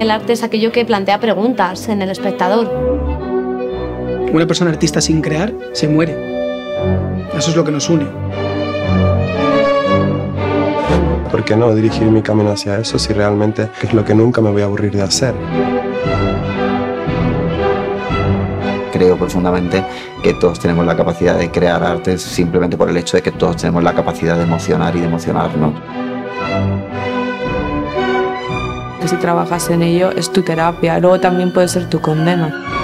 El arte es aquello que plantea preguntas en el espectador. Una persona artista sin crear se muere. Eso es lo que nos une. ¿Por qué no dirigir mi camino hacia eso si realmente es lo que nunca me voy a aburrir de hacer? Creo profundamente que todos tenemos la capacidad de crear arte simplemente por el hecho de que todos tenemos la capacidad de emocionar y de emocionarnos. Que si trabajas en ello es tu terapia, luego también puede ser tu condena.